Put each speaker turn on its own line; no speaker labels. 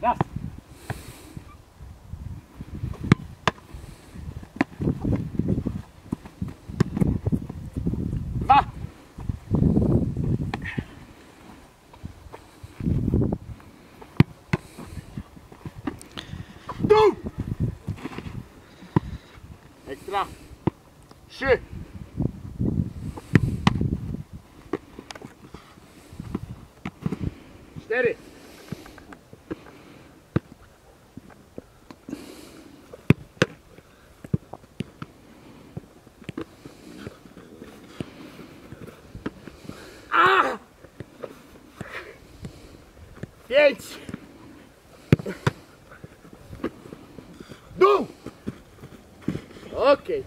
ラス是。Steady. Gente! Du! Ok.